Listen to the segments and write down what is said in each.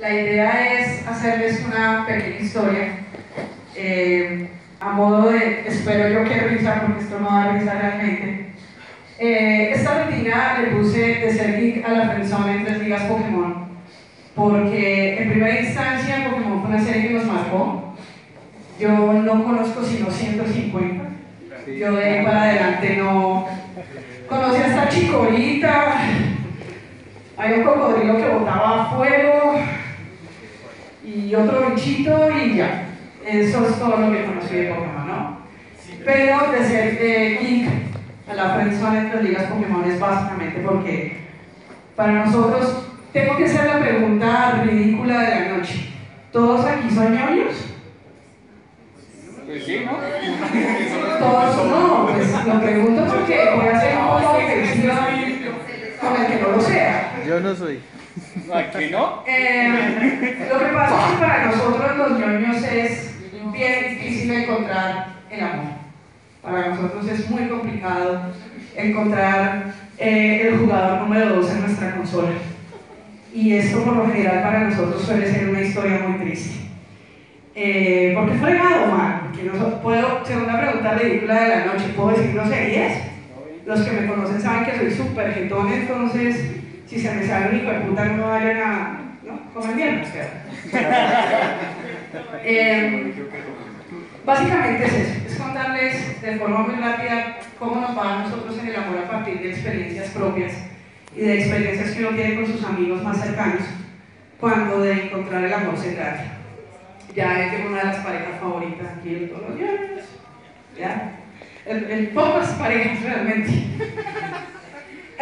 La idea es hacerles una pequeña historia eh, a modo de, espero yo que risa, porque esto no da risa realmente. Eh, esta rutina le puse de ser geek a la persona en tres ligas Pokémon, porque en primera instancia Pokémon fue una serie que nos marcó. Yo no conozco sino 150. Yo de ahí para adelante no conocí a esta chicorita, hay un cocodrilo que botaba fuego y otro bichito y ya. Eso es todo lo que conocí de Pokémon, ¿no? Pero de ser eh, geek a la persona entre ligas Pokémon es básicamente porque para nosotros tengo que hacer la pregunta ridícula de la noche. ¿Todos aquí son ñoños? Pues sí, ¿no? Todos no, pues lo pregunto porque voy a hacer un poco de ficción con el que no lo sea. Yo no soy. ¿Aquí no? Eh, lo que pasa es que para nosotros los ñoños es bien difícil encontrar el amor. Para nosotros es muy complicado encontrar eh, el jugador número 2 en nuestra consola. Y esto por lo general para nosotros suele ser una historia muy triste. Eh, ¿Por qué fregado mal? Porque no puedo, segunda pregunta ridícula de la noche, ¿puedo decir groserías? Los que me conocen saben que soy súper jetón, entonces si se me sale un hijo de puta no vayan a... ¿no? Comen bien, o sea. Eh, básicamente es eso, es contarles de forma muy rápida cómo nos va a nosotros en el amor a partir de experiencias propias y de experiencias que uno tiene con sus amigos más cercanos cuando de encontrar el amor se trata. Ya es de una de las parejas favoritas aquí de todos los días. ¿Ya? El, el pocas parejas realmente.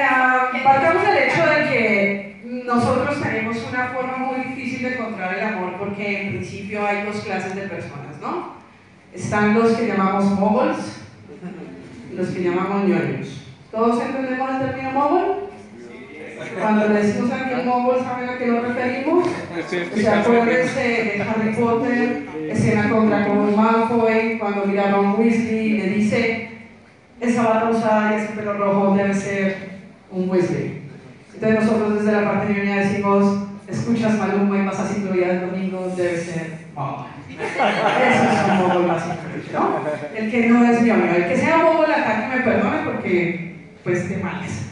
Ah, partamos del hecho de que nosotros tenemos una forma muy difícil de encontrar el amor porque en principio hay dos clases de personas, ¿no? Están los que llamamos moguls y los que llamamos ñoños. ¿Todos entendemos el término mogul? Cuando le decimos a alguien mogul, ¿saben a qué nos referimos? O sea, acuérdense de Harry Potter, escena contra con Malfoy, cuando mira a Weasley y le dice, esa bata usada y ese pelo rojo debe ser un Weasley. Entonces nosotros desde la parte ñoña decimos, escuchas Maluma y vas a sincronía el domingo, debe ser. Eso es un básicamente, ¿no? El que no es ñoño, el que sea Mogul acá que me perdone porque, pues, de males.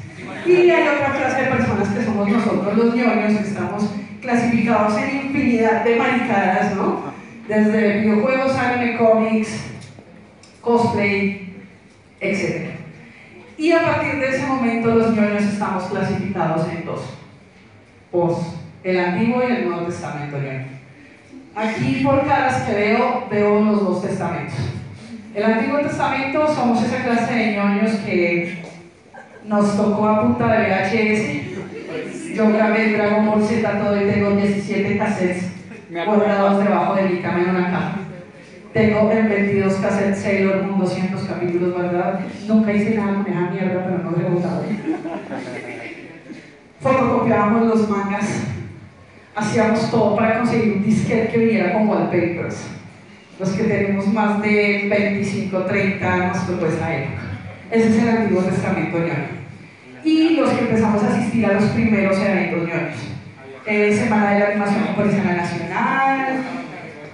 Y hay otra clase de personas que somos nosotros los ñoños, que estamos clasificados en infinidad de maricadas, ¿no? Desde videojuegos, anime, cómics, cosplay, etc. Y a partir de ese momento los ñoños estamos clasificados en dos. Pos, el Antiguo y el Nuevo Testamento ñoño. Aquí por caras que veo, veo los dos testamentos. El Antiguo Testamento somos esa clase de ñoños que nos tocó a punta de VHS. Yo grabé Dragon Ball Z todo y tengo 17 cassettes guardados debajo de mi cama en una caja. Tengo en 22 cassettes Sailor Moon 200 capítulos, ¿verdad? Nunca hice nada con esa mierda, pero no votado. Fotocopiábamos los mangas, hacíamos todo para conseguir un disquete que viniera con wallpapers. Los que tenemos más de 25, 30 años, tocó esa época. Ese es el Antiguo Testamento ñoño. Y los que empezamos a asistir a los primeros eventos ñoños. Eh, Semana de la Animación Comercial Nacional.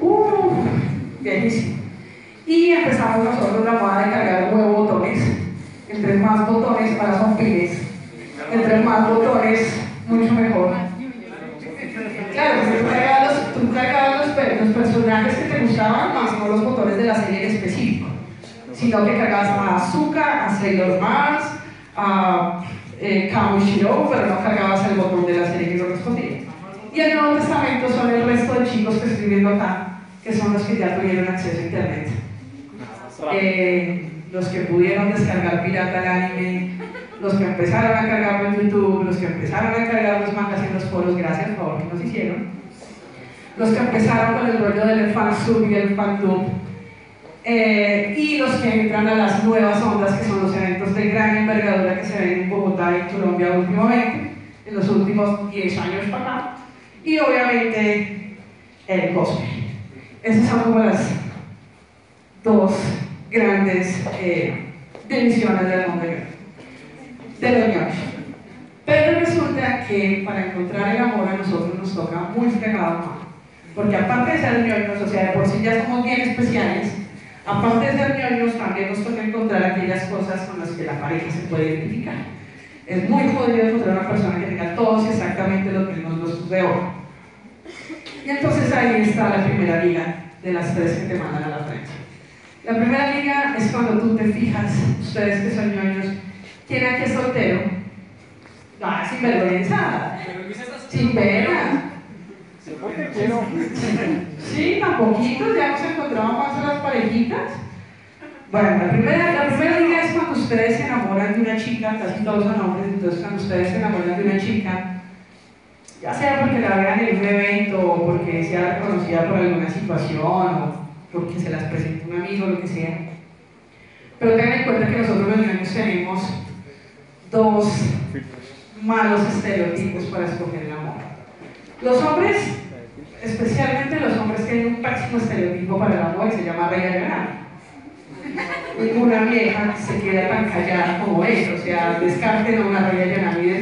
Uh, Y empezamos nosotros la moda de cargar nuevos botones. Entre más botones, para son piles. Entre más botones, mucho mejor. Claro, tú cargabas, tú cargabas los, los personajes que te gustaban, más no los botones de la serie en específico. Sino que cargabas a Asuka, a Sailor Mars, a eh, Kamushiro, pero no cargabas el botón de la serie que correspondía. Y el Nuevo Testamento son el resto de chicos que estoy viendo acá, que son los que ya tuvieron acceso a Internet. Eh, los que pudieron descargar pirata el anime, los que empezaron a cargarlo en YouTube, los que empezaron a cargar los mangas en los foros, gracias al favor que nos hicieron, los que empezaron con el rollo del fansub y el fandom, eh, y los que entran a las nuevas ondas que son los eventos de gran envergadura que se ven en Bogotá y Colombia últimamente, en los últimos 10 años para acá, y obviamente el cosplay. Esas son como las dos grandes eh, divisiones del mundo de los ñoños. Pero resulta que para encontrar el amor a nosotros nos toca muy pegado mano. Porque aparte de ser ñoños, o sea, de por sí ya somos bien especiales, aparte de ser ñoños también nos toca encontrar aquellas cosas con las que la pareja se puede identificar. Es muy jodido encontrar una persona que tenga todos exactamente los mismos gustos de oro. Y entonces ahí está la primera liga de las tres que te mandan a la frente. La primera liga es cuando tú te fijas, ustedes que son ñoños, ¿quién aquí es soltero? Ah, sin vergüenza, sin pena. Sí, tan poquitos, ya nos encontramos más a las parejitas. Bueno, la primera, la primera liga es cuando ustedes se enamoran de una chica, casi todos son hombres, entonces cuando ustedes se enamoran de una chica, ya sea porque la vean en un evento o porque sea reconocida por alguna situación o porque se las presenta un amigo, lo que sea. Pero tengan en cuenta que nosotros los niños tenemos dos malos estereotipos para escoger el amor. Los hombres, especialmente los hombres, tienen un pésimo estereotipo para el amor y se llama Rey Ganar. Ninguna vieja se queda tan callada como ellos, o sea, descarten a una Rey Ganar y.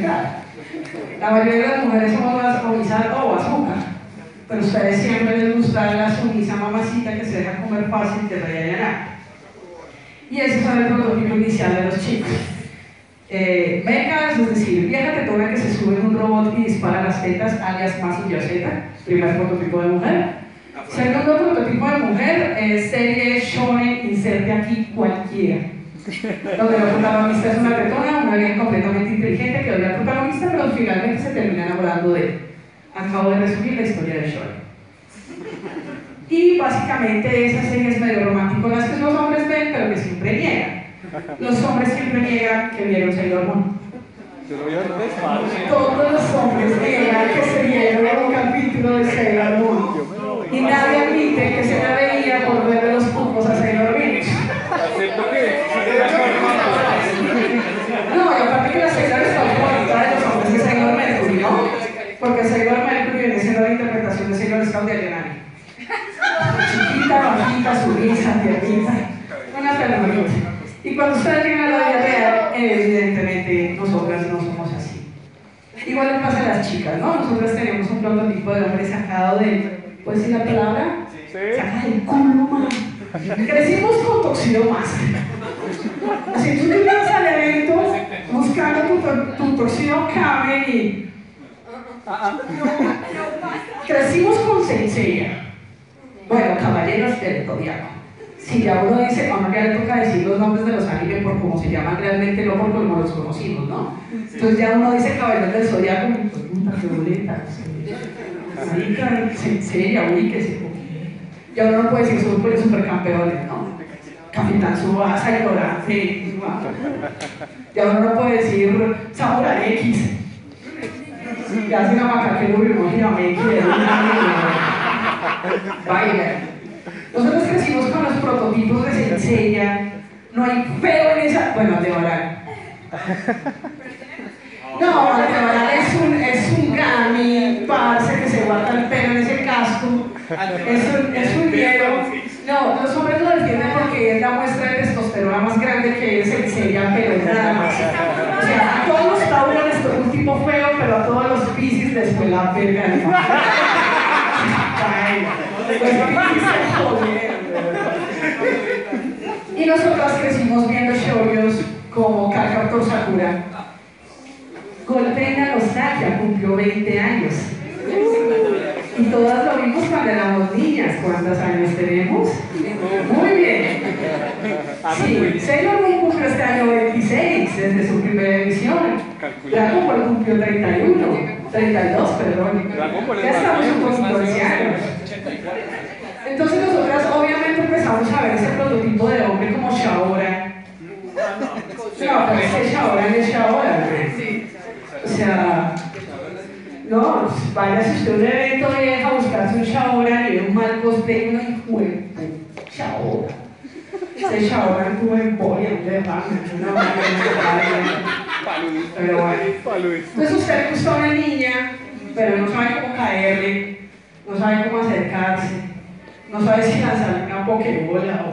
La mayoría de las mujeres somos más o o azúcar, pero a ustedes siempre les gusta la sumisa mamacita que se deja comer fácil que vaya a Y ese es el prototipo inicial de los chicos. Eh, becas, es decir, vieja tetona que se sube en un robot y dispara las tetas, alias más y Z, primer prototipo de mujer. Segundo prototipo de mujer es serie shonen, inserte aquí cualquiera donde la protagonista es una tetona, una vieja completamente inteligente que odia al protagonista, pero finalmente se termina enamorando de él. Acabo de resumir la historia de Shonen. Y básicamente esa serie es medio romántico, las que los hombres ven, pero que siempre niegan. Los hombres siempre niegan que vieron Sailor Moon. Todos los hombres niegan que se vieron un capítulo de Sailor Moon. Y nadie admite que se la veía por ver los pocos a Sailor Moon. No, y aparte que la Sailor está favorita de los hombres es Sailor Mercury, ¿no? Porque Sailor Mercury viene siendo la interpretación de Sailor Scout de Arenani. Chiquita, bajita, sumisa, tiernita. Una telenovela. A la vida real, evidentemente nosotras no somos así. Igual le pasa a las chicas, ¿no? Nosotras tenemos un prototipo de hombre sacado de, ¿puedes decir la palabra? Sí. Sacado del culo, man. Crecimos con toxido más. Así tú llegas al evento buscando tu, tu torcido camen y. Crecimos con sencilla. Bueno, caballeros del zodiaco. Si ya uno dice, a uno ya le toca decir los nombres de los animes por cómo se llaman realmente, no por cómo los conocimos, ¿no? Entonces ya uno dice caballeros del zodiaco, y pues puta, qué boleta. Marica, sencilla, ubíquese. Ya uno no puede decir super, supercampeones, ¿no? Capitán Subasa, ignorante, ya uno no puede decir Samurai X. Ya hace una macaquero, imagínate, Baila. Nosotros crecimos con los prototipos de Senseiya. No hay feo en esa. Bueno, Aldebarán. No, Aldebarán es un, es un gami, parce, que se guarda el pelo en ese casco. Es un, es un hielo. No, los hombres lo defienden porque es la muestra de testosterona más grande que es el pero nada más. O sea, a todos los tauros les tocó un tipo feo, pero a todos los piscis les fue la verga. Y nosotros crecimos viendo shows como Kakaptor Sakura. Golpena Osaka cumplió 20 años. Y todas lo vimos cuando éramos niñas. ¿Cuántos años tenemos? Muy bien. Sí, Sailor Moon cumplió este año 26 desde su primera emisión. Dragon Ball cumplió 31, 32, perdón. Ya estamos un poquito ancianos. Entonces nosotras obviamente empezamos a ver ese prototipo de hombre como Shaora. No, pero es que Shaora es Shaora. O sea, no, vaya si usted un evento vieja a buscarse un Shaora y un mal cosplay, uno hijo de Shaora. Ese Shaora tuvo en polla, un derrame, una Pero bueno. Entonces usted le gusta a una niña, pero no sabe cómo caerle, no sabe cómo acercarse, no sabe si lanzarle una pokebola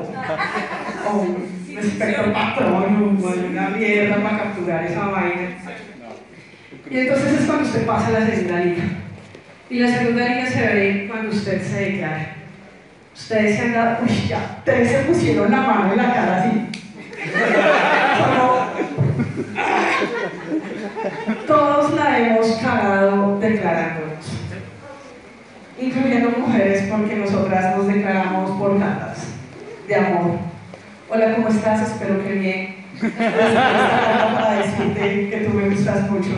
o, un espectro patrón o una mierda para capturar esa vaina Y entonces es cuando usted pasa la segunda línea. Y la segunda línea se ve cuando usted se declara. Ustedes se han dado, uy, ya, tres se pusieron la mano en la cara así. Todos la hemos cagado declarándonos, incluyendo mujeres porque nosotras nos declaramos por cartas de amor. Hola, ¿cómo estás? Espero que bien. para decirte que tú me gustas mucho.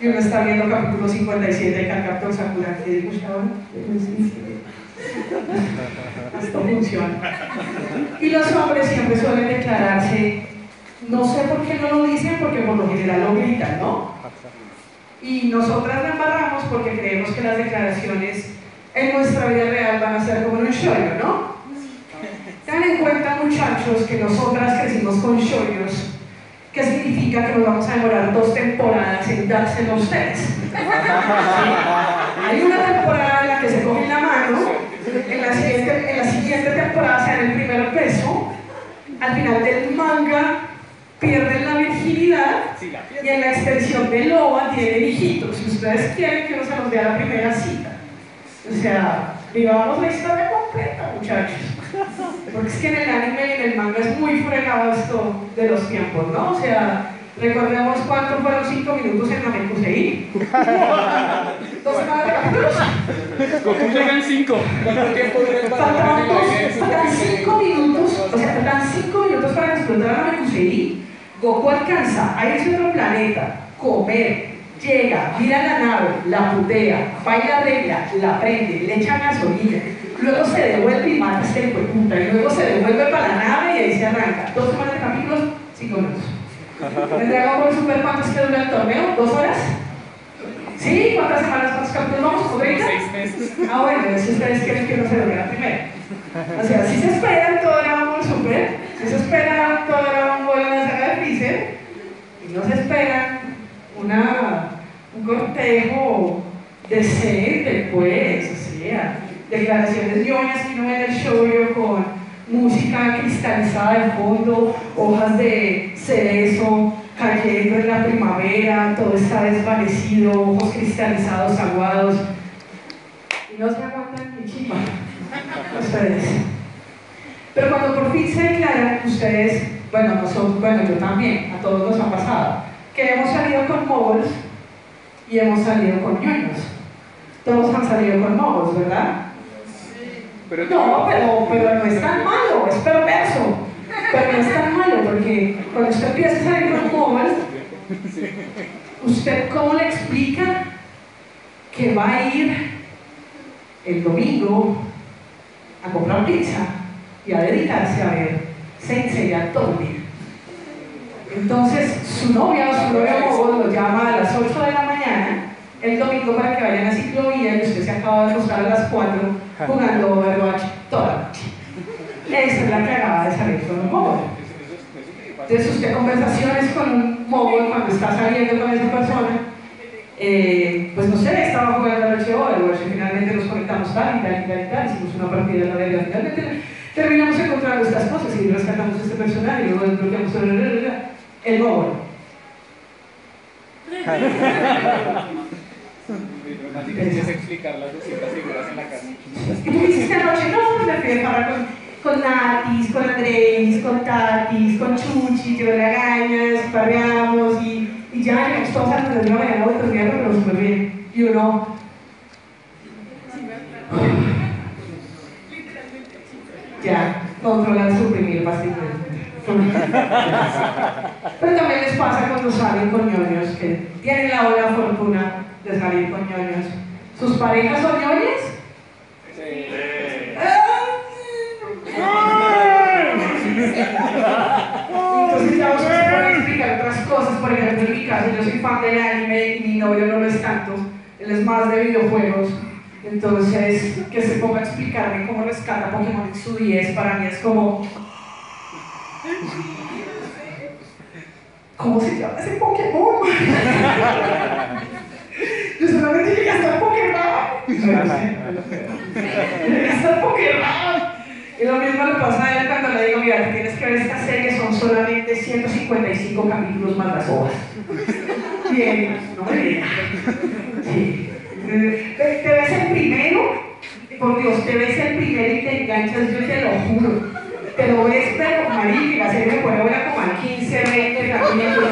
Y uno está viendo capítulo 57 de Captor Sakura y digo, esto funciona. Y los hombres siempre suelen declararse, no sé por qué no lo dicen, porque por lo general lo gritan, ¿no? Y nosotras la embarramos porque creemos que las declaraciones en nuestra vida real van a ser como en un show, ¿no? Ten en cuenta, muchachos, que nosotras crecimos con shoyos, que significa que nos vamos a demorar dos temporadas en dárselo a ustedes. Hay una temporada en la que se cogen la mano, en la siguiente, en la siguiente temporada se dan el primer peso, al final del manga pierden la virginidad y en la extensión de loba tienen hijitos. Si ustedes quieren que uno se los dé a la primera cita. O sea, vivamos la historia completa, muchachos. Porque es que en el anime y en el manga es muy fregado esto de los tiempos, ¿no? O sea, recordemos cuánto fueron cinco minutos en Namekusei. ¿Dos semanas de capítulos? Goku llega en cinco. ¿Cuánto tiempo faltan cinco minutos, o sea, faltan cinco minutos para que explotara Namekusei. Goku alcanza a irse a otro planeta, comer, llega, mira la nave, la putea, baila regla, la prende, le echa gasolina, luego se devuelve y mata a este puta, y luego se devuelve para la nave y ahí se arranca. Dos semanas de capítulos, cinco minutos. ¿El Dragon Ball Super cuánto es que dura el torneo? ¿Dos horas? ¿Sí? ¿Cuántas semanas, cuántos capítulos vamos? ¿Como 30? Seis meses. Ah, bueno, si ustedes quieren que no se lo la primero. O sea, si se esperan todo Dragon Ball Super, si se esperan todo Dragon Ball en la saga de Freezer, y no se esperan una, un cortejo decente, pues, o sea, declaraciones ñoñas que ve en el show con música cristalizada de fondo, hojas de cerezo cayendo en la primavera, todo está desvanecido, ojos cristalizados, aguados, y no se aguantan ni chimba ustedes. Pero cuando por fin se declaran, ustedes, bueno, nosotros, bueno, yo también, a todos nos ha pasado, que hemos salido con moguls y hemos salido con ñoños. Todos han salido con moguls, ¿verdad? Pero No, pero, pero no es tan malo, es perverso. Pero no es tan malo, porque cuando usted empieza a salir con moguls, ¿usted cómo le explica que va a ir el domingo a comprar pizza y a dedicarse a ver Sensei a dormir? Entonces, su novia o su novio lo llama a las 8 de la mañana el domingo para que vayan a ciclovía y usted se acaba de acostar a las 4 jugando Overwatch toda la noche. Esa es la que acaba de salir con un mogol. Entonces usted conversaciones con un móvil cuando está saliendo con esa persona, eh, pues no sé, estaba jugando la noche Overwatch y finalmente nos conectamos tal y tal y tal y tal, hicimos una partida de la verga, finalmente terminamos encontrando estas cosas y rescatamos este personaje y luego desbloqueamos el, móvil. Más difícil es explicar las 200 figuras en la. ¿Y tú qué hiciste anoche? No, pues me fui a parar con, con Natis, con Andrés, con Tatis, con Chuchi, que agañas, parreamos y, y ya llegamos todos a las 9 de la mañana, otro día, pero súper bien. Y uno, ya, controlan suprimir fácilmente. Pero también les pasa cuando salen con ñoños, que tienen la buena fortuna de salir con ñoños. ¿Sus parejas son ñoñas? Entonces ya ustedes pueden explicar otras cosas, por ejemplo en mi caso yo soy fan del anime y mi novio no lo es tanto, él es más de videojuegos, entonces que se ponga a explicarme cómo rescata Pokémon en su 10 para mí es como... ¿Cómo se llama ese Pokémon? Yo solamente llegué hasta el Pokémon. Llegué hasta el Pokémon. Y lo mismo le pasa a él cuando le digo, mira, tienes que ver esta serie, son solamente 155 capítulos más las hojas. Bien, no me digas. Sí. Te ves el primero, por Dios, te ves el primero y te enganchas, yo te lo juro. Pero marica, la serie me pone buena como al 15, 20 capítulos.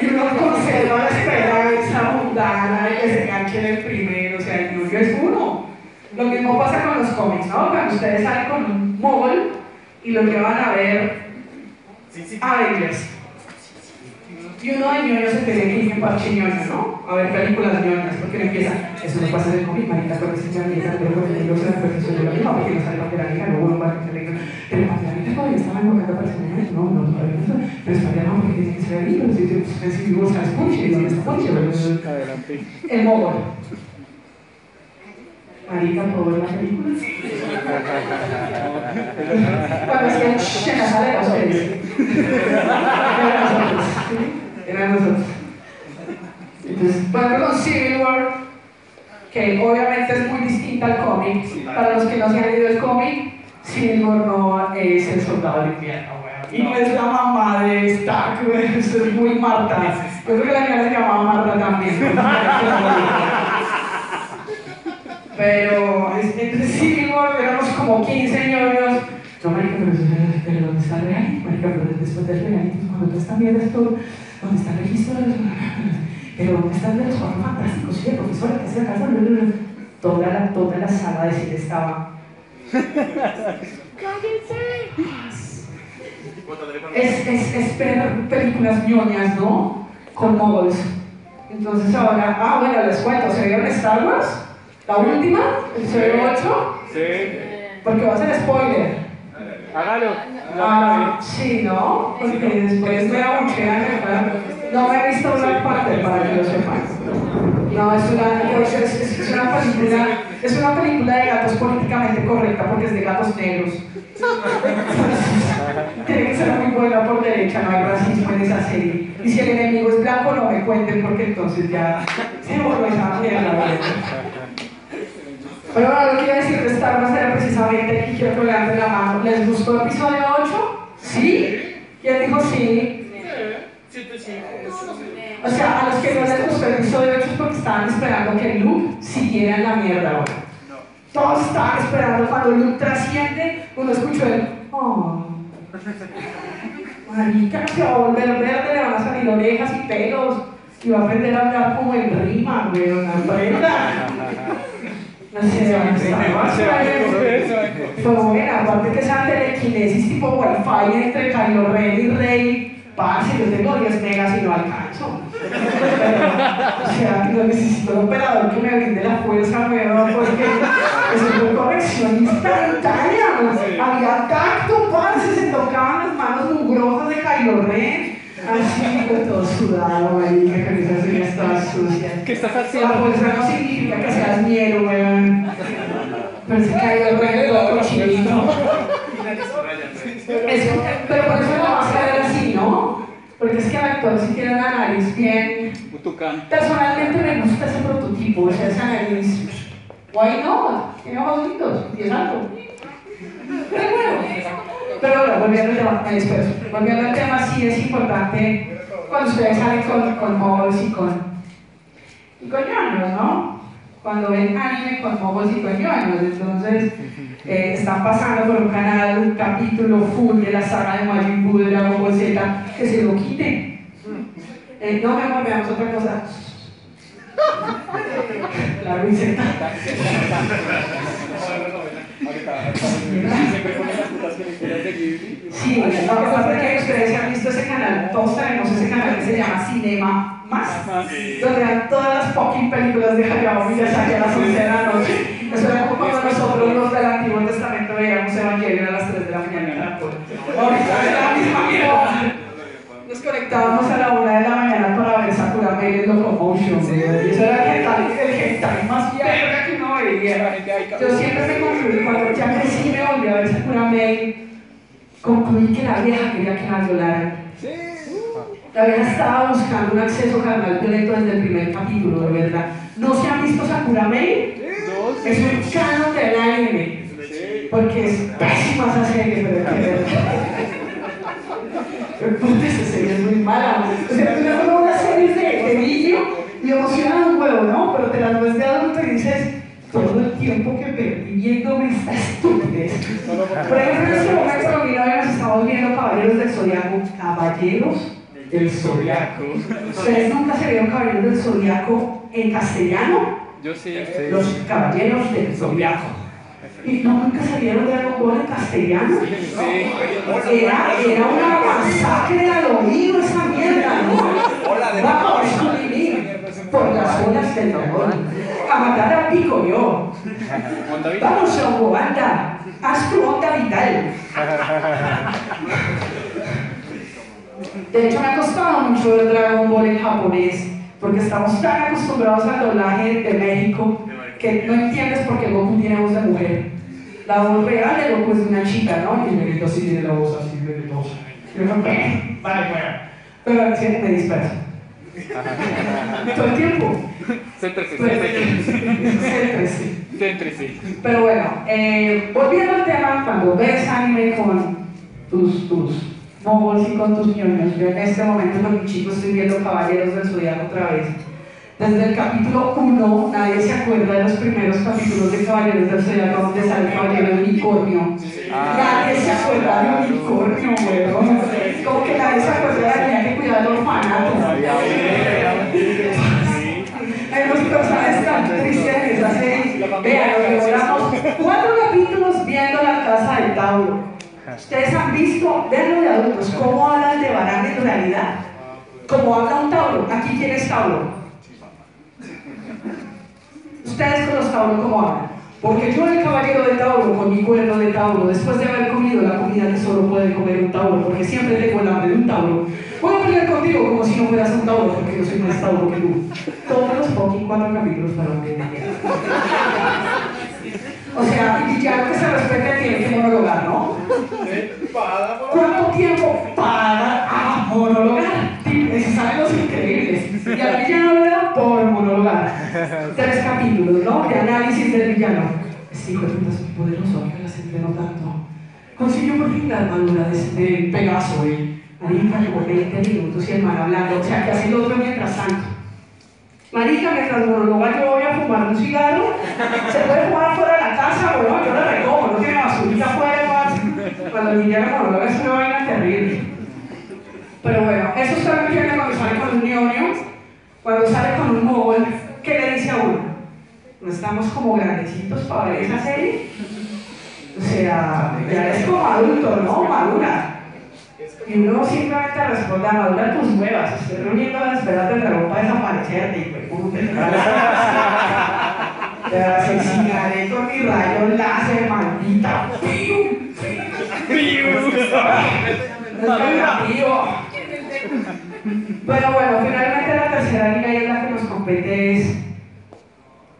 Y uno conserva la esperanza mundana de que se enganche en el primero, o sea, el ñoño es uno. Lo mismo pasa con los cómics, ¿no? Cuando ustedes salen con un mogol y lo llevan a ver Avengers. Y uno de ñoño se tiene que en parche ñoño, ¿no? A ver películas ñoñas, porque no empieza, eso no pasa en el cómic, marica, cuando se llama pero con el libro se la perfección de la misma, porque no sale Pantera Negra, luego no va a tener pero Pantera Negra todavía estaba invocando personajes, no, no, todavía no, pero España no, porque tiene que ser ahí, pero si digo, ¿sabes Punche? ¿Y dónde está Punche? Adelante. El mogol. Marica, ¿puedo ver la película? Cuando hacían shh en la sala de los. ¿sí? Eran nosotros. Entonces, bueno, con Civil War, que obviamente es muy distinta al cómic. Para los que no se han leído el cómic, Civil War no es el soldado del invierno, weón. Y no es la mamá de Stark. Eso es muy Marta. Yo creo que la niña se llamaba Marta también. Pero es- entre Civil War éramos como 15 ñoños. No, marica, pero ¿dónde está real? Marica, pero después del real, cuando tú estás viendo esto, ¿dónde está el registro de los Pero ¿dónde está el de los cuatro fantásticos? Sí, el profesor que la casa, toda la, toda la sala de cine estaba. Es, es, es ver películas ñoñas, ¿no? Con mogols. Entonces ahora, ah, bueno, les cuento, ¿se vieron Star Wars? La última, el episodio 8, Sí. porque va a ser spoiler. Hágalo. Ah, sí, ¿no? Porque después me abuchean. No me he visto Black Panther para que lo sepan. No, es una, es, es- es una película, es una película de gatos políticamente correcta porque es de gatos negros. Tiene que ser muy buena por derecha, no hay racismo en esa serie. Y si el enemigo es blanco, no me cuenten porque entonces ya se vuelve esa mierda. Bueno, lo que iba a decir de Star Wars era precisamente, y quiero que levanten la mano, ¿les gustó el episodio 8? ¿Sí? ¿Quién dijo sí? O sea, a los que no les gustó el episodio 8 es porque estaban esperando que Luke siguiera en la mierda ahora. Todos estaban esperando cuando Luke trasciende, uno escuchó el oh. Marica, se va a volver verde, le van a salir orejas y pelos, y va a aprender a hablar como en rima, weón, aprenda. No sé, Star Wars fue- fue buena, aparte que esa telequinesis tipo wifi entre Kylo Ren y Rey, parce, yo tengo 10 megas y no alcanzo. O sea, yo necesito un operador que me brinde la fuerza, weón, porque eso fue corrección instantánea. Había tacto, parce, se tocaban las manos mugrosas de Kylo Ren. Así, pues, todo sudado, marica, con esas uñas todas sucias. ¿Qué estás La haciendo? fuerza no significa que seas miero, weón. Pero se cae el rey todo cochinito. Pero por eso la vas a ver así, ¿no? Porque es que el actor sí tiene una nariz bien... Personalmente me gusta ese prototipo, o sea, esa nariz... Why not? Tiene ojos lindos y es alto. Pero bueno. Pero bueno, volviendo al tema, me disperso. Volviendo al tema, sí es importante cuando ustedes salen con, con y con, y con ñoños, ¿no? Cuando ven anime con modos y con ñoños, entonces eh, están pasando por un canal, un capítulo full de la saga de Majin Buu de Dragon Ball Z, que se lo quiten. Eh, no, mi amor, veamos otra cosa. La Luiseta. Siempre ponen las putas películas de Ghibli. Sí, que ustedes han visto ese canal, todos tenemos ese canal que se llama Cinema Más, donde dan todas las fucking películas de Hayao Miyazaki a las 11 de la noche. Eso era como cuando nosotros los del Antiguo Testamento veíamos Evangelio a las 3 de la mañana. Ahorita es la misma mierda. Nos conectábamos a la 1 de la mañana para ver Sakura Mail en Locomotion. Eso era el hentai, más verga Yo siempre me concluí, cuando ya crecí me volví a ver Sakura Mail, concluí que la vieja quería que la violaran. La vieja estaba buscando un acceso carnal violento desde el primer capítulo, de verdad. ¿No se han visto Sakura Mail? Dos. Es un canon del anime, Sí. porque es pésima esa serie, pero que puta, esa serie es muy mala. O sea, una serie de emocionan un huevo, ¿no? Pero te las ves de adulto y dices, todo el tiempo que perdí viéndome esta estupidez. Por ejemplo, en este momento con mi novia nos estamos viendo Caballeros del Zodiaco. Caballeros del Zodiaco. ¿Ustedes nunca se vieron Caballeros del Zodiaco en castellano? Yo sí. Los Caballeros del Zodiaco. ¿Y no nunca salieron de algo en castellano? Sí. Era, era una masacre al oído esa mierda, ¿no? Vamos a vivir por las olas del dolor, a matar al pico yo. Vamos, Hongo, anda, haz tu onda vital. De hecho, me ha costado mucho ver Dragon Ball en japonés, porque estamos tan acostumbrados al doblaje de México que no entiendes por qué Goku tiene voz de mujer. La voz real de Goku es de una chica, ¿no? Y Negrito sí tiene la voz así de gritosa. Y yo, "Eh, Vale, bueno. Pero sí, me disperso. Todo el tiempo. Céntrese, céntrese. Céntrese. Pero bueno, eh, volviendo al tema, cuando ves anime con tus, tus moguls y con tus ñoños, yo en este momento con mi chico estoy viendo Caballeros del Zodiaco otra vez. Desde el capítulo 1, nadie se acuerda de los primeros capítulos de Caballeros del Zodiaco donde sale el Caballero de Unicornio. Nadie se acuerda de Unicornio, weón. Como que la niña que cuidaba el orfanato. Hay unos personajes tan tristes en esa serie. Vean, nos demoramos cuatro capítulos viendo la casa del Tauro. Ustedes han visto, veanlo de adultos, cómo hablan de Barán en realidad. Cómo habla un Tauro. Aquí quién es Tauro. Ustedes con los Tauros, ¿cómo hablan? Porque yo, el caballero de Tauro, con mi cuerno de Tauro, después de haber comido la comida que solo puede comer un Tauro, porque siempre tengo el hambre de un Tauro, voy a pelear contigo como si no fueras un Tauro, porque yo soy más Tauro que tú. Todos los fucking cuatro capítulos para un O sea, el villano que se respete tiene que monologar, ¿no? ¿Cuánto tiempo para ah, monologar? Sí, Se saben los increíbles. Y al villano le da por monologar. Tres capítulos, ¿no? De análisis del villano. Este hijo de puta es muy poderoso, que la gente no tanto. Consiguió por fin la armadura de, de Pegaso, ¿eh? Marica, como 20 minutos y el man hablando. O sea, que hace el otro mientras tanto. Marica, mientras monologa yo voy a fumar un cigarro. Se puede fumar fuera de la casa, bueno, yo lo recojo, no tiene basurita afuera. Cuando el villano monologa es una vaina terrible. Pero bueno, eso usted lo entiende cuando sale con un ñoño, cuando sale con un móvil, ¿qué le dice a uno? ¿No estamos como grandecitos para ver esa serie? O sea, ya es como adulto, ¿no? Madura. Y uno simplemente responde, madura tus huevas, estoy reuniendo las esperas del dragón para desaparecerte, y pues, puta. Te asesinaré con mi rayo láser, maldita. ¡Piu! Pero bueno, finalmente la tercera liga y es la que nos compete es,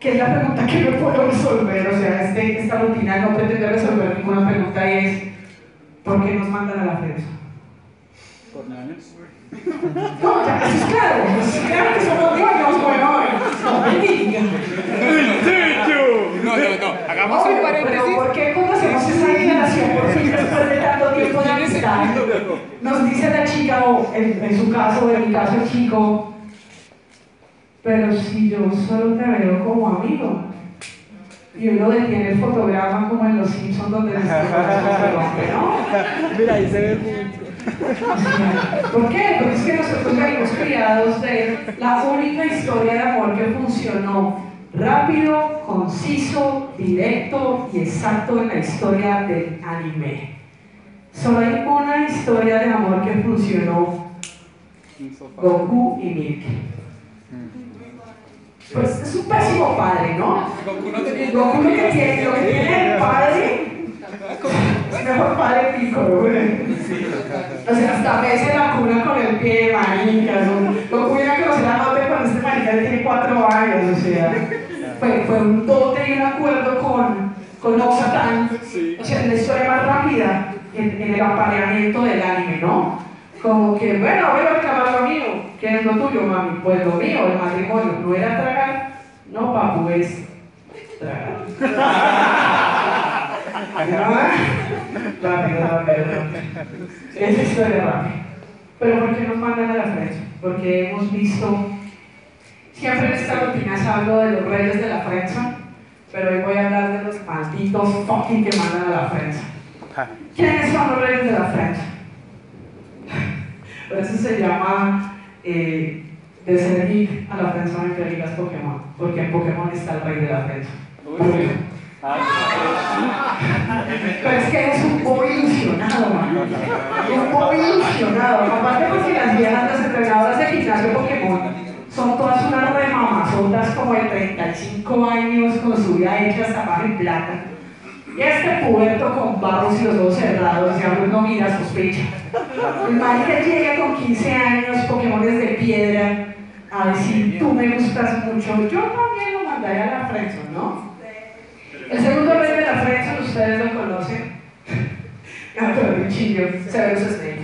que es la pregunta que no puedo resolver, o sea, este, esta rutina no pretende resolver ninguna pregunta y es, ¿por qué nos mandan a la prensa? Por nanos. No, ya, eso es claro, es claro que somos dueños, bueno, no me digas. No, no, no. Hagamos un paréntesis. Pero ¿por qué cuando hacemos esa declaración por fin después de tanto tiempo de amistad? Nos dice la chica, o en, en su caso, en mi caso el chico, pero si yo solo te veo como amigo. Y uno detiene el fotograma como en Los Simpsons donde dice, ¿no? Mira, ahí se ve el punto. ¿Por qué? Porque es que nosotros venimos criados de la única historia de amor que funcionó rápido, conciso, directo y exacto en la historia del anime. Solo hay una historia de amor que funcionó. Goku y Milk. Pues es un pésimo padre, ¿no? Goku no tenía Goku lo que tiene, lo que tiene el padre es mejor padre pico, güey. O sea, hasta veces la cuna con el pie, marica, ¿no? Goku viene a conocer a Note cuando este marica ya tiene cuatro años, o sea, fue, fue un dote y un acuerdo con, con Oxatan, o sea, la historia más rápida en, en el apareamiento del anime, ¿no? Como que, bueno, voy a acabar lo mío, ¿qué es lo tuyo, mami? Pues lo mío, el matrimonio, no era tragar, no, papu, es tragar. Rápido, rápido, rápido. Esa historia rápida. Pero ¿por qué nos mandan a la prensa? Porque hemos visto Siempre en esta rutina hablo de los reyes de la prensa, pero hoy voy a hablar de los malditos fucking que mandan a la prensa. ¿Quiénes son los reyes de la prensa? Por eso se llama eh, de servir a la en que digas Pokémon, porque en Pokémon está el rey de la prensa. Pero es que es un poco ilusionado, man. Un poco ilusionado. Aparte porque las viejas, las entrenadoras de gimnasio Pokémon, son todas unas remamazotas como de 35 años con su vida hecha hasta en plata. Y este puberto con barros y los ojos cerrados, ya uno mira, sospecha. El marica llega con 15 años, Pokémones de piedra, a decir, tú me gustas mucho, yo también lo mandaría a la Friendzone, ¿no? El segundo rey de la Friendzone, ustedes lo conocen. Ah, pero un chillo, Severus Snape.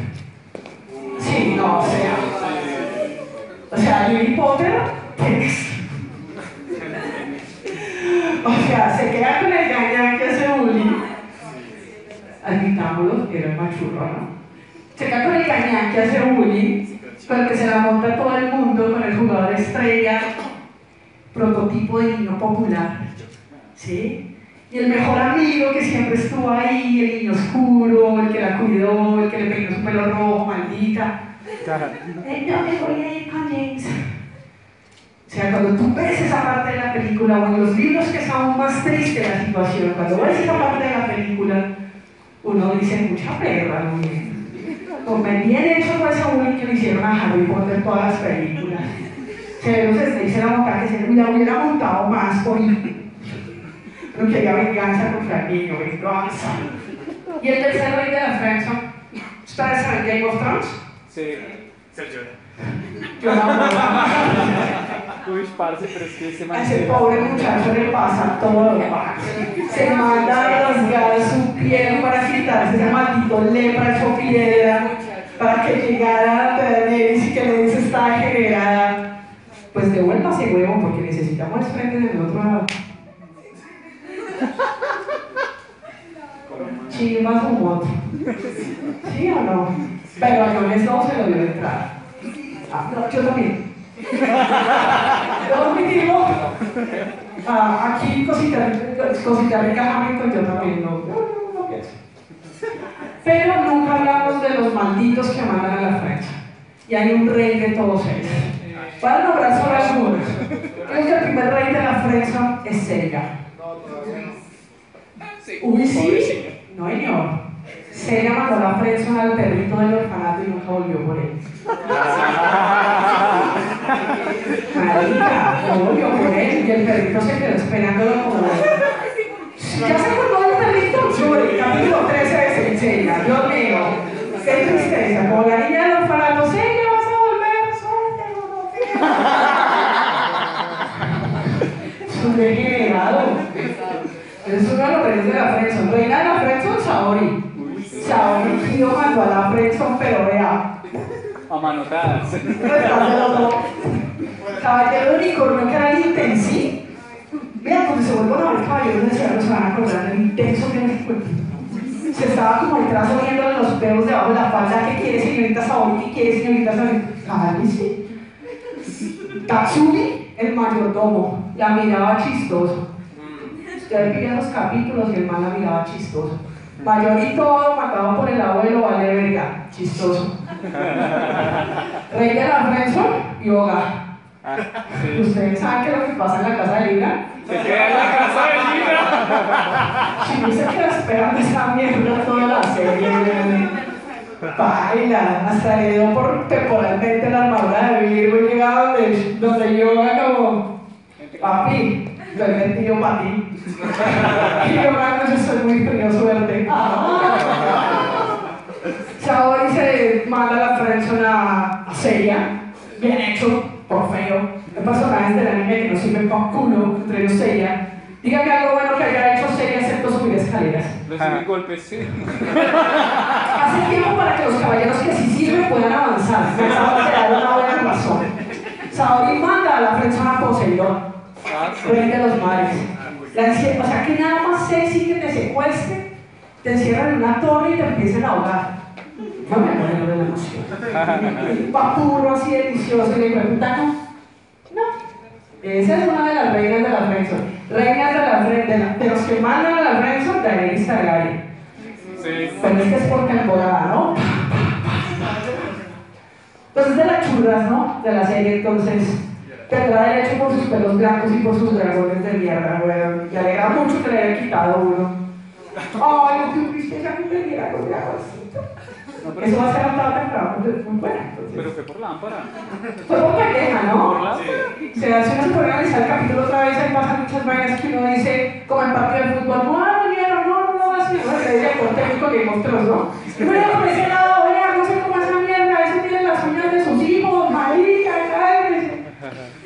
Sí, no, o sea. O sea, Harry Potter, ¿qué es? O sea, se queda con el gañán que hace bullying. Machurro, ¿no? Queda con el gañán que hace bullying, el que se la monta todo el mundo, con el jugador estrella, prototipo de niño popular. ¿Sí? Y el mejor amigo que siempre estuvo ahí, el niño oscuro, el que la cuidó, el que le peinó su pelo rojo, maldita. Eh, no me voy a ir con James. O sea, cuando tú ves esa parte de la película, o en los libros que es aún más triste la situación, cuando ves esa parte de la película, uno dice, mucha perra, muy bien. Bien hecho fue ese bullying que le hicieron a Harry Potter todas las películas. Se los Snape se la monta que se la hubiera montado más por pero quería venganza contra el niño, venganza. Y el tercer rey de la Friendzone, ¿ustedes saben Game of Thrones? Sí. Sergio. Yo no, Uy, parce, pero es que ese man. A ese pobre muchacho le pasa todo pasa. Se manda a rasgar su piel para quitarse ese maldito lepra hecho piedra para que llegara a Daenerys y que le dice está generada. Pues devuélvase huevo porque necesitamos frente del otro lado. Chivas u otro. ¿Sí o no? Pero a Jones no se lo dio de entrada. Ah, no, yo también. Digo, ah, aquí cosita, cosita rica yo también no, pienso. Pero nunca hablamos de los malditos que mandan a la Francia. Y hay un rey de todos ellos. Para nombrar solo algunos. Creo que el primer rey de la Francia es Sega. Uy, sí. No, señor. Sega mandó la Friendzone al perrito del orfanato y nunca volvió por él. Marica, volvió por él y el perrito se quedó esperándolo como... ¿Ya se acordó del perrito? Yuri, capítulo 13 de Sencilla, Dios mío. A manotadas. Caballero unicornio que era intensí. Vean, cuando se vuelven a ver caballeros de cielo se van a acordar del intenso que es Se estaba como detrás oliéndole los pelos debajo de la falda. ¿Qué quiere, señorita Saori? ¿Qué quiere, señorita Saori? Cálmese. Tatsumi, el mayordomo, la miraba chistoso. Ustedes pillan los capítulos y el man la miraba chistoso. Mayor y matado por el abuelo, vale verga, chistoso. Rey de la Friendzone, yoga. Ah, sí. Ustedes saben que lo que pasa en la casa de Lina. Se queda en la casa de Lina. Si no se queda esperando esa mierda toda la serie. Baila, hasta le dio por temporalmente la armadura de Virgo y llegaba donde, donde yoga como, papi, lo he metido para ti. Y yo, yo soy muy frío, suerte. Chao, y se manda la friendzone a, a Seiya, bien hecho, por feo. Hay personajes del anime que no sirven para culo, entre ellos Seiya. Dígame algo bueno que haya hecho Seiya excepto subir escaleras. Recibir golpes, sí. Hace tiempo para que los caballeros que sí sirven puedan avanzar. Pensaba que era una buena razón. Saori manda a la friendzone a Poseidón. Ah. Rey de los mares. La o sea que nada más sexy que te secuestre, te encierran en una torre y te empiezan a ahogar. Yo me muero de la emoción. Un papurro así delicioso y le. No. Esa es una de las reinas de la Friendzone. Reinas de, la, de, la, de los que mandan a la Friendzone, Daenerys Targaryen. Sí. Pero es que es por temporada, ¿no? Entonces de las churras, ¿no? De la serie, entonces tendrá derecho por sus pelos blancos y por sus dragones de mierda, weón. Y alegra mucho que le haya quitado uno. Ay, triste ya que perdiera con dragoncito. Eso va a ser notado temprano, muy buena. entonces. Pero fue por lámpara. Fue por pendeja, Por ¿no? lámpara. Se pone a analizar el capítulo otra vez, ahí pasan muchas vainas que uno dice, como en partido de fútbol, no, no, no, no, no, así, no, se dice por técnico que monstruos, ¿no? Bueno, por ese lado, vea, no sé cómo esa mierda, eso tiene las uñas de sus hijos, marica, cállese.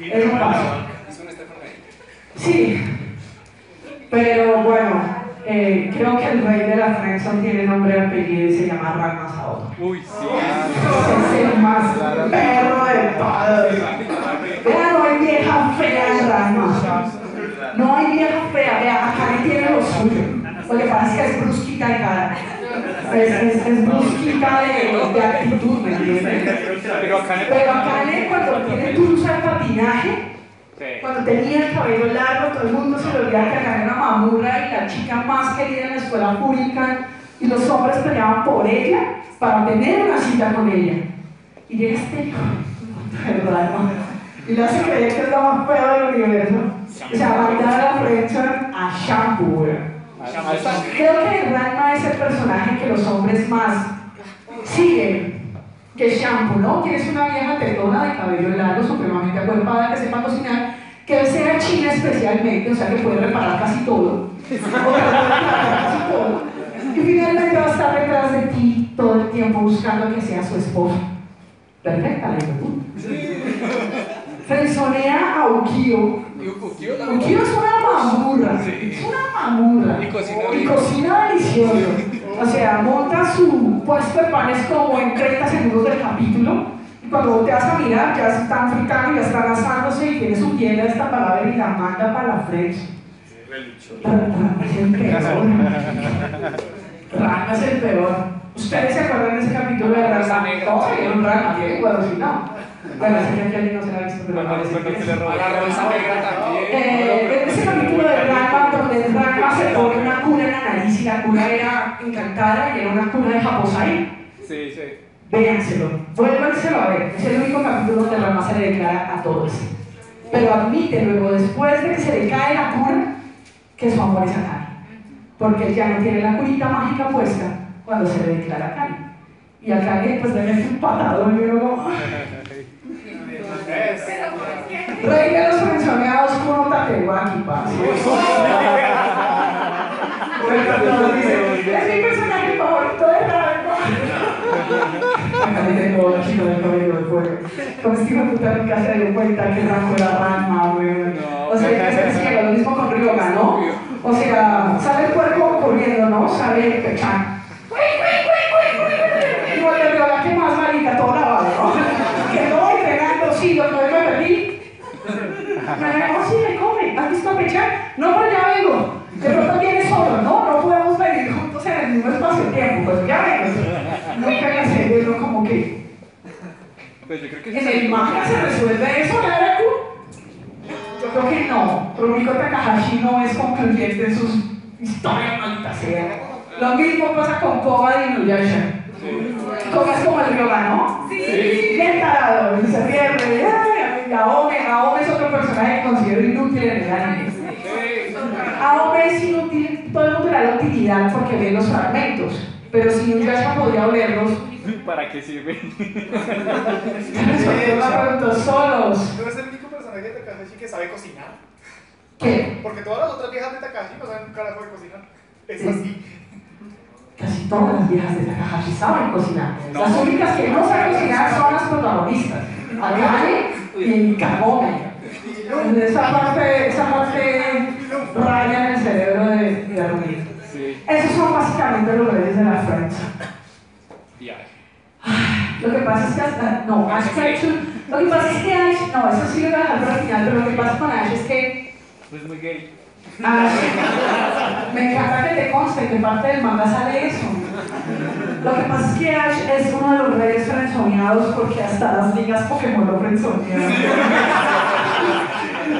Eso pasa. Sí, pero bueno, eh, creo que el rey de la Friendzone tiene nombre y apellido y se llama Ragnar Saoto. Uy, sí. Es el más perro de todos. Vea, no hay vieja fea en Ragnar. No hay vieja fea, vea, Akane tiene lo suyo. Lo que pasa es que es brusquita de cara. Es, es, es brusquita de, de actitud, ¿me entiendes? Pero acá Akane cuando tiene tusa de patinaje, cuando tenía el cabello largo, todo el mundo se le olvidaba que Akane era una mamurra y la chica más querida en la escuela pública y los hombres peleaban por ella para tener una cita con ella. Y llega este hijo, ¿verdad? no? Y le hace creer que es la más fea del universo. O sea, mandar a la prensa a shampoo, weón. Creo que Ranma es el personaje que los hombres más siguen que Shampoo, ¿no? Que es una vieja tetona de cabello largo, supremamente acuerpada, que sepa cocinar, que sea china especialmente, o sea que puede reparar casi todo. O que puede reparar casi todo. Y finalmente va a estar detrás de ti todo el tiempo buscando que sea su esposo. Perfecta, la tú. Frenzonea a Ukio. Ukio es una mamurra. Es una mamurra. Y cocina Y cocina delicioso. O sea, monta su puesto de panes como en 30 segundos del capítulo. Y cuando te vas a mirar, ya se están fritando, ya están asándose y tiene su piel esta ver y la manda para la french. Rama es el peor. ¿Ustedes se acuerdan de ese capítulo de Rama? No, sí, un Rama, tiene cuadros y no. Bueno, ese que alguien no se lo ha visto, pero parece que es. la también. Eh, ese capítulo de Ranma, donde Ranma se pone una cuna en la nariz y la cuna era encantada y era una cuna de Japosai, Sí, sí. véanselo, vuélvanselo a ver. Es el único capítulo donde Ranma se le declara a todos. Pero admite luego, después de que se le cae la cuna, que su amor es a Kari. Porque él ya no tiene la curita mágica puesta cuando se le declara a Kari. Y a Kari pues le mete un patado y uno de los mencionados con Tatehuaki, parce. Es mi personaje favorito de. Acá me tengo la chica del cabello de fuego. Como este hijo de puta nunca se dio cuenta que Ranma era Ranma, weón. O sea, que se ciega, lo mismo con Ryoga, ¿no? O sea, sale el cuerpo corriendo, ¿no? Sale el pechán. Igual de Ryoga, ¿qué más, marica? Todo lavado, ¿no? Que no, entregando, sí, lo que me perdí. Me dijo, sí, me No, pero ya vengo. De pronto vienes solo, ¿no? No podemos venir juntos en el mismo espacio-tiempo. Pues ya vengo. Nunca en la serie, ¿no? Como que Pues yo creo que en el manga se resuelve eso, ¿verdad? Yo creo que no. Rumiko Takahashi no es concluyente en sus historias, maldita sea. Lo mismo pasa con Koba de Inuyasha. Koba es como el Ryoga, ¿no? Sí. Bien tarado, se pierde. Aome, Aome es otro personaje que considero inútil en el anime. Aome es inútil, todo el mundo le da la utilidad porque ve los fragmentos. Pero si Inuyasha podía olerlos, ¿Para qué sirve? pregunto solos. No es el único personaje de Takahashi que sabe cocinar. ¿Qué? Porque todas las otras viejas de Takahashi no saben un carajo de cocinar. Es así. Casi todas las viejas de Takahashi saben cocinar. Las únicas que no saben cocinar son las protagonistas. Akane y Kagome. Esa parte, esa parte raya en el cerebro de, de. Sí. Esos son básicamente los reyes de la. Ya. Lo que pasa es que hasta, no, Ash Ketchum, lo que pasa es que Ash, no, eso sí lo voy a dejar para el final, pero lo que pasa con Ash es que Pues muy gay. Ash, me encanta que te conste que parte del manga sale eso. Lo que pasa es que Ash es uno de los reyes frenzoneados porque hasta las ligas Pokémon lo frenzonean.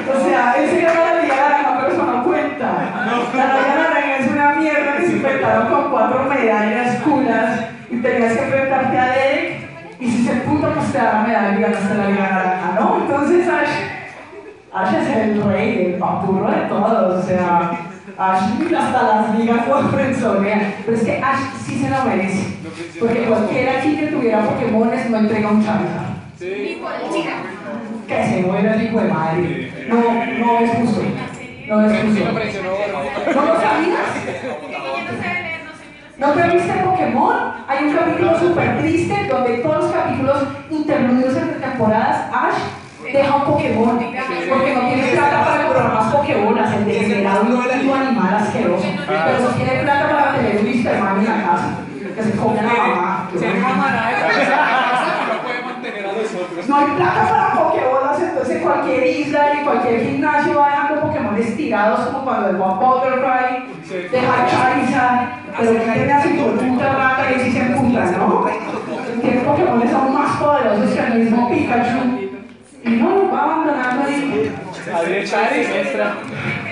O sea, él se llama la Liga Naranja, pero eso no cuenta. La Liga Naranja es una mierda que se inventaron con cuatro medallas culas y tenías que enfrentarte a Derek y si se puta pues te da la medalla y ganaste la Liga Naranja, ¿no? Entonces Ash, Ash es el rey, el papurro de todos, o sea, Ash hasta las ligas lo frenzonean. Pero es que Ash sí se lo merece, porque cualquiera aquí que tuviera Pokémones no entrega un Charizard. Sí. Que se muera el hijo de madre. No, no es justo. No es justo. ¿No lo sabías? ¿No te viste Pokémon? Hay un capítulo súper triste donde todos los capítulos interludidos entre temporadas, Ash deja un Pokémon porque no tiene plata para comprar más Pokébolas, el degenerado y un animal asqueroso. Pero no tiene plata para tener un Listerman en la casa, que se come a la mamá. Si hay personas, no puede mantener a. No hay plata para Pokébolas, entonces en cualquier isla y cualquier gimnasio va dejando Pokémon estirados como cuando el One Butterfly deja Charizard, pero que tiene así por puta rata y así se emputa, ¿no? Tiene Pokémon aún más poderosos que el mismo Pikachu. Y no lo va abandonando ahí. Chávez, extra.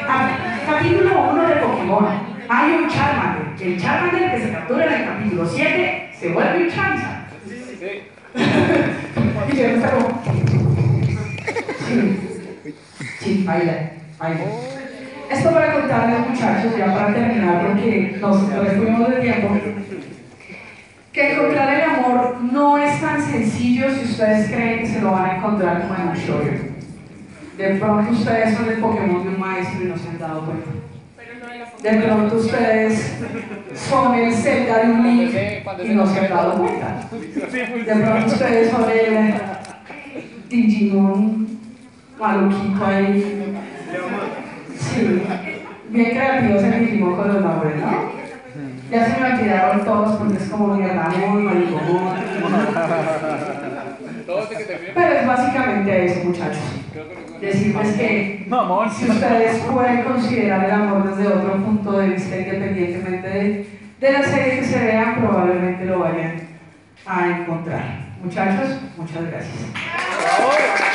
Ah, Capítulo 1 de Pokémon. Hay un Charmander. El Charmander que se captura en el capítulo 7 se vuelve un Charizard. Sí. Y yo está como. Sí, sí, baila, baila. Esto para contarles, muchachos, ya para terminar, porque nos nos fuimos de tiempo, que encontrar el amor no es tan sencillo si ustedes creen que se lo van a encontrar como en un show. De pronto ustedes son el Pokémon de un maestro y no se han dado cuenta. De pronto ustedes son el Zelda de un Link y no se han dado cuenta. De pronto ustedes son el Digimon maluquito ahí. Sí, bien creativos en Digimon con los nombres, ¿no? Ya se me olvidaron todos porque es como que terminen. Pero es básicamente eso, muchachos. Decirles que Mamón. si ustedes pueden considerar el amor desde otro punto de vista, independientemente de, de la serie que se vean, probablemente lo vayan a encontrar. Muchachos, muchas gracias.